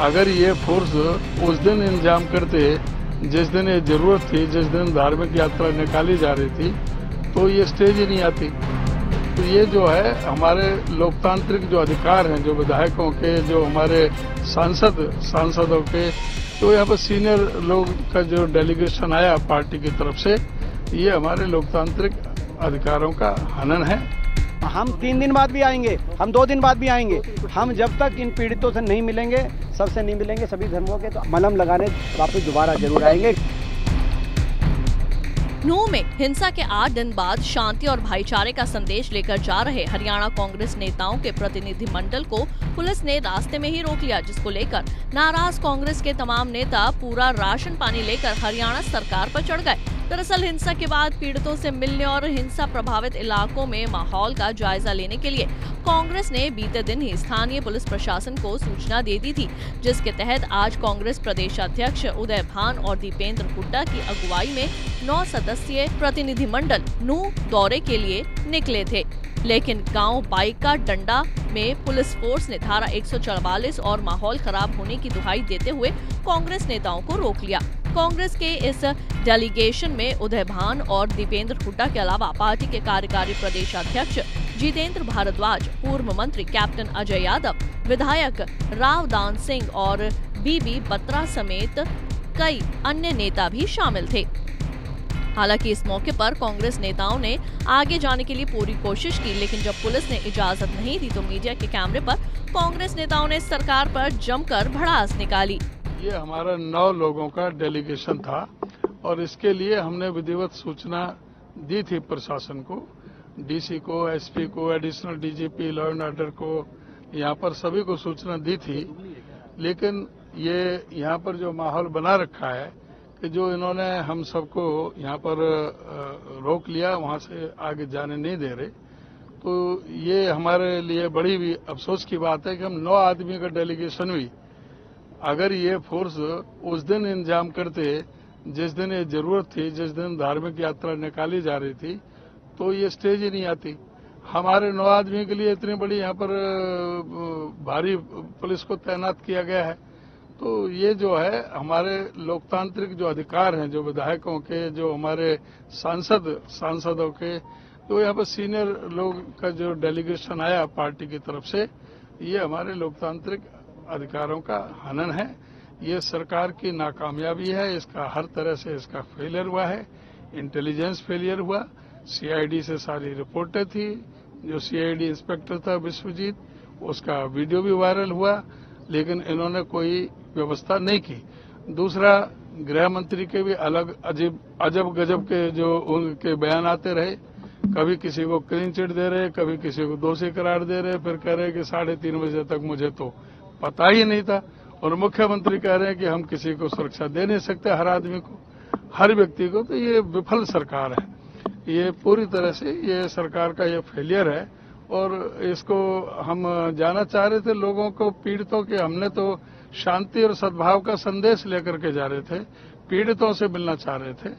अगर ये फोर्स उस दिन इंतज़ाम करते, जिस दिन ये ज़रूरत थी, जिस दिन धार्मिक यात्रा निकाली जा रही थी तो ये स्टेज ही नहीं आती। तो ये जो है, हमारे लोकतांत्रिक जो अधिकार हैं, जो विधायकों के, जो हमारे सांसद, सांसदों के तो यहाँ पर सीनियर लोग का जो डेलीगेशन आया पार्टी की तरफ़ से, ये हमारे लोकतांत्रिक अधिकारों का हनन है। हम तीन दिन बाद भी आएँगे, हम दो दिन बाद भी आएँगे। हम जब तक इन पीड़ितों से नहीं मिलेंगे, सबसे नहीं मिलेंगे सभी धर्मों के तो मलम लगाने वापस दोबारा ज़रूर आएँगे। नूह में हिंसा के आठ दिन बाद शांति और भाईचारे का संदेश लेकर जा रहे हरियाणा कांग्रेस नेताओं के प्रतिनिधि मंडल को पुलिस ने रास्ते में ही रोक लिया, जिसको लेकर नाराज़ कांग्रेस के तमाम नेता पूरा राशन पानी लेकर हरियाणा सरकार पर चढ़ गए। दरअसल हिंसा के बाद पीड़ितों से मिलने और हिंसा प्रभावित इलाकों में माहौल का जायजा लेने के लिए कांग्रेस ने बीते दिन ही स्थानीय पुलिस प्रशासन को सूचना दे दी थी, जिसके तहत आज कांग्रेस प्रदेश अध्यक्ष उदय भान और दीपेंद्र हुड्डा की अगुवाई में नौ सदस्यीय प्रतिनिधिमंडल नू दौरे के लिए निकले थे। लेकिन गाँव बाइक डंडा में पुलिस फोर्स ने धारा 144 और माहौल खराब होने की दुहाई देते हुए कांग्रेस नेताओं को रोक लिया। कांग्रेस के इस डेलीगेशन में उदय भान और दीपेंद्र हुड्डा के अलावा पार्टी के कार्यकारी प्रदेश अध्यक्ष जितेंद्र भारद्वाज, पूर्व मंत्री कैप्टन अजय यादव, विधायक राव दान सिंह और बीबी बत्रा समेत कई अन्य नेता भी शामिल थे। हालाँकि इस मौके पर कांग्रेस नेताओं ने आगे जाने के लिए पूरी कोशिश की, लेकिन जब पुलिस ने इजाज़त नहीं दी तो मीडिया के कैमरे पर कांग्रेस नेताओं ने सरकार पर जमकर भड़ास निकाली। ये हमारा नौ लोगों का डेलीगेशन था और इसके लिए हमने विधिवत सूचना दी थी प्रशासन को डीसी को एसपी को additional DGP law and order को, यहाँ पर सभी को सूचना दी थी। लेकिन ये यहाँ पर जो माहौल बना रखा है कि जो इन्होंने हम सबको यहाँ पर रोक लिया, वहाँ से आगे जाने नहीं दे रहे। तो ये हमारे लिए बड़ी भी अफसोस की बात है कि हम नौ आदमी का डेलीगेशन हुई अगर ये फोर्स उस दिन इंतज़ाम करते, जिस दिन ये ज़रूरत थी, जिस दिन धार्मिक यात्रा निकाली जा रही थी तो ये स्टेज ही नहीं आती। हमारे नौ आदमी के लिए इतनी बड़ी यहाँ पर भारी पुलिस को तैनात किया गया है। तो ये जो है, हमारे लोकतांत्रिक जो अधिकार हैं, जो विधायकों के, जो हमारे सांसद, सांसदों के तो यहाँ पर सीनियर लोग का जो डेलीगेशन आया पार्टी की तरफ़ से, ये हमारे लोकतांत्रिक अधिकारों का हनन है। ये सरकार की नाकामयाबी है। इसका हर तरह से इसका फेलियर हुआ है। इंटेलिजेंस फेलियर हुआ। सीआईडी से सारी रिपोर्टें थी। जो सीआईडी इंस्पेक्टर था विश्वजीत, उसका वीडियो भी वायरल हुआ, लेकिन इन्होंने कोई व्यवस्था नहीं की। दूसरा, गृह मंत्री के भी अलग अजीब अजब गजब के जो उनके बयान आते रहे। कभी किसी को क्लीन चिट दे रहे, कभी किसी को दोषी करार दे रहे, फिर कह रहे कि साढ़े तीन बजे तक मुझे तो पता ही नहीं था। और मुख्यमंत्री कह रहे हैं कि हम किसी को सुरक्षा दे नहीं सकते हर आदमी को, हर व्यक्ति को। तो ये विफल सरकार है। ये पूरी तरह से ये सरकार का ये फेलियर है। और इसको हम जाना चाह रहे थे लोगों को, पीड़ितों के। हमने तो शांति और सद्भाव का संदेश लेकर के जा रहे थे। पीड़ितों से मिलना चाह रहे थे।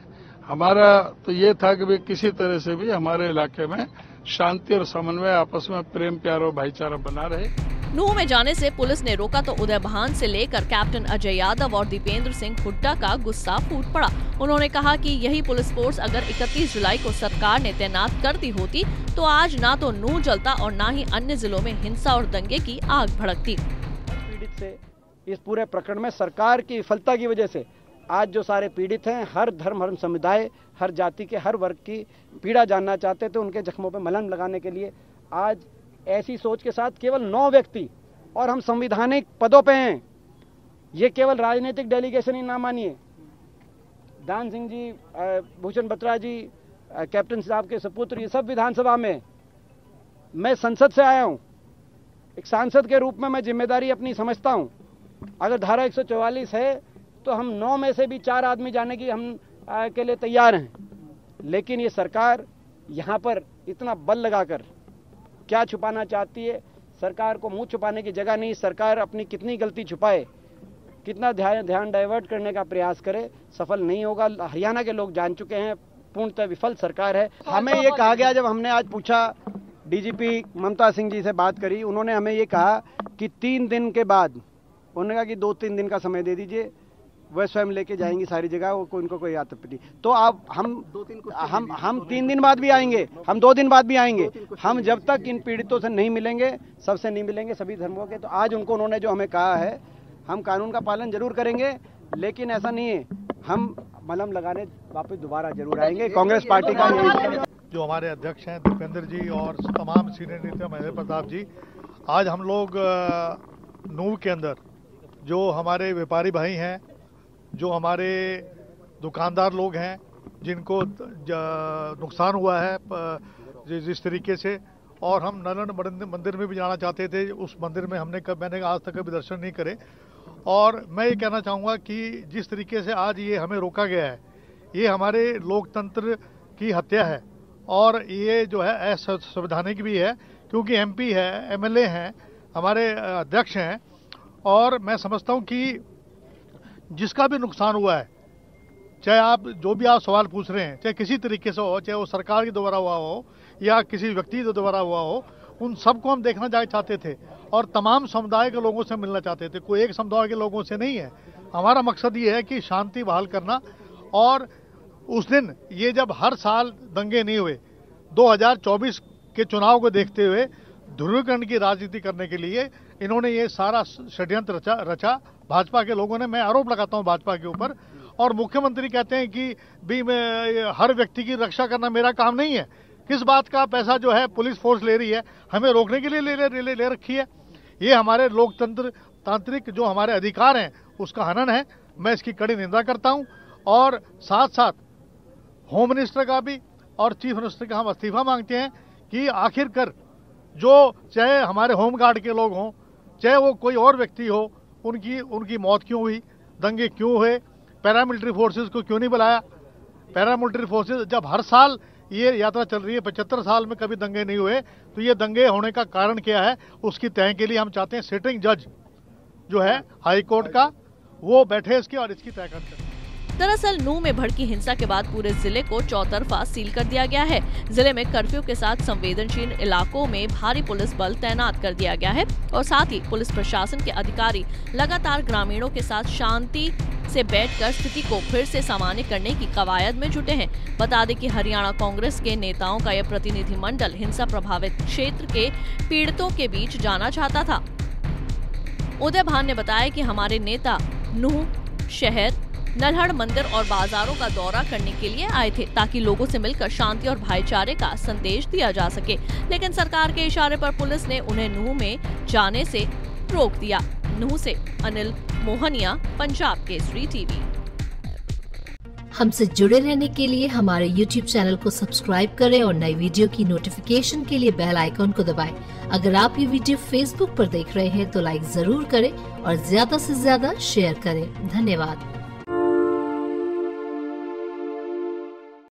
हमारा तो ये था कि भाई किसी तरह से भी हमारे इलाके में शांति और समन्वय आपस में प्रेम, प्यार और भाईचारा बना रहे। नूह में जाने से पुलिस ने रोका तो उदय भान से लेकर कैप्टन अजय यादव और दीपेंद्र सिंह हुड्डा का गुस्सा फूट पड़ा। उन्होंने कहा कि यही पुलिस फोर्स अगर 31 जुलाई को सरकार ने तैनात कर दी होती तो आज ना तो नूह जलता और ना ही अन्य जिलों में हिंसा और दंगे की आग भड़कती। पीड़ित से, इस पूरे प्रकरण में सरकार की विफलता की वजह से, आज जो सारे पीड़ित हैं, हर धर्म, हर समुदाय, हर जाति के, हर वर्ग की पीड़ा जानना चाहते थे, उनके जख्मों पर मलम लगाने के लिए, आज ऐसी सोच के साथ केवल नौ व्यक्ति और हम संविधानिक पदों पे हैं। ये केवल राजनीतिक डेलीगेशन ही ना मानिए। दान सिंह जी भूषण बत्रा जी कैप्टन साहब के सपुत्र ये सब विधानसभा में। मैं संसद से आया हूँ। एक सांसद के रूप में मैं ज़िम्मेदारी अपनी समझता हूँ। अगर धारा 144 है तो हम नौ में से भी चार आदमी जाने की हम आ, के लिए तैयार हैं। लेकिन ये सरकार यहाँ पर इतना बल लगाकर क्या छुपाना चाहती है? सरकार को मुँह छुपाने की जगह नहीं। सरकार अपनी कितनी गलती छुपाए? कितना ध्यान ध्यान डाइवर्ट करने का प्रयास करे? सफल नहीं होगा। हरियाणा के लोग जान चुके हैं। पूर्णतः विफल सरकार है। हमें ये कहा गया जब हमने आज पूछा डीजीपी ममता सिंह जी से बात करी उन्होंने हमें ये कहा कि तीन दिन के बाद उन्होंने कहा कि दो तीन दिन का समय दे दीजिए। वह स्वयं लेके जाएँगी सारी जगह वो कोई उनको कोई आपत्ति तो आप हम दो तीन हम हम तीन दिन बाद भी आएँगे। हम दो दिन बाद भी आएँगे। हम जब तक इन पीड़ितों से नहीं मिलेंगे सबसे नहीं मिलेंगे सभी धर्मों के तो आज उनको उन्होंने जो हमें कहा है हम कानून का पालन ज़रूर करेंगे लेकिन ऐसा नहीं है। हम मलम लगाने वापस दोबारा ज़रूर आएँगे। कांग्रेस पार्टी का जो हमारे अध्यक्ष हैं दीपेंद्र जी और तमाम सीनियर नेता महेंद्र प्रताप जी आज हम लोग नूह के अंदर जो हमारे व्यापारी भाई हैं जो हमारे दुकानदार लोग हैं, जिनको नुकसान हुआ है जिस तरीके से, और हम नलन मंदिर में भी जाना चाहते थे, उस मंदिर में हमने कब, मैंने आज तक कभी दर्शन नहीं करे। और मैं ये कहना चाहूँगा कि जिस तरीके से आज ये हमें रोका गया है, ये हमारे लोकतंत्र की हत्या है, और ये जो है, असंवैधानिक भी है, क्योंकि एमपी है एमएलए हैं, हमारे अध्यक्ष हैं, और मैं समझता हूँ कि जिसका भी नुकसान हुआ है, चाहे आप जो भी आप सवाल पूछ रहे हैं, चाहे किसी तरीके से हो, चाहे वो सरकार के द्वारा हुआ हो, या किसी व्यक्ति के द्वारा हुआ हो, उन सबको हम देखना जा चाहते थे और तमाम समुदाय के लोगों से मिलना चाहते थे। कोई एक समुदाय के लोगों से नहीं है। हमारा मकसद ये है कि शांति बहाल करना और उस दिन ये जब हर साल दंगे नहीं हुए 2024 के चुनाव को देखते हुए ध्रुवीकरण की राजनीति करने के लिए इन्होंने ये सारा षड्यंत्र रचा रचा भाजपा के लोगों ने मैं आरोप लगाता हूँ भाजपा के ऊपर और मुख्यमंत्री कहते हैं कि भी मैं हर व्यक्ति की रक्षा करना मेरा काम नहीं है। किस बात का पैसा जो है पुलिस फोर्स ले रही है हमें रोकने के लिए ले ले, ले, ले रखी है। ये हमारे लोकतंत्र तांत्रिक जो हमारे अधिकार हैं उसका हनन है। मैं इसकी कड़ी निंदा करता हूँ और साथ साथ होम मिनिस्टर का भी और चीफ मिनिस्टर का हम इस्तीफा मांगते हैं कि आखिरकार जो चाहे हमारे होम गार्ड के लोग हों चाहे वो कोई और व्यक्ति हो उनकी उनकी मौत क्यों हुई? दंगे क्यों हुए? पैरामिलिट्री फोर्सेज को क्यों नहीं बुलाया? पैरामिलिट्री फोर्सेज जब हर साल ये यात्रा चल रही है, पचहत्तर साल में कभी दंगे नहीं हुए तो ये दंगे होने का कारण क्या है? उसकी तय के लिए हम चाहते हैं सिटिंग जज जो है हाईकोर्ट का, वो बैठे इसकी और इसकी तय करते हैं दरअसल नू में भड़की हिंसा के बाद पूरे ज़िले को चौतरफा सील कर दिया गया है। ज़िले में कर्फ्यू के साथ संवेदनशील इलाकों में भारी पुलिस बल तैनात कर दिया गया है और साथ ही पुलिस प्रशासन के अधिकारी लगातार ग्रामीणों के साथ शांति से बैठकर स्थिति को फिर से सामान्य करने की कवायद में जुटे हैं। बता दें कि हरियाणा कांग्रेस के नेताओं का यह प्रतिनिधि मंडल हिंसा प्रभावित क्षेत्र के पीड़ितों के बीच जाना चाहता था। उदय भान ने बताया कि हमारे नेता नूह, शहर नलहड़ मंदिर और बाजारों का दौरा करने के लिए आए थे, ताकि लोगों से मिलकर शांति और भाईचारे का संदेश दिया जा सके। लेकिन सरकार के इशारे पर पुलिस ने उन्हें नूह में जाने से रोक दिया। नूह से अनिल मोहनिया, पंजाब केसरी टीवी। हमसे जुड़े रहने के लिए हमारे YouTube चैनल को सब्सक्राइब करें और नई वीडियो की नोटिफिकेशन के लिए बेल आइकॉन को दबाएँ। अगर आप ये वीडियो Facebook पर देख रहे हैं तो लाइक ज़रूर करें और ज़्यादा से ज़्यादा शेयर करें। धन्यवाद।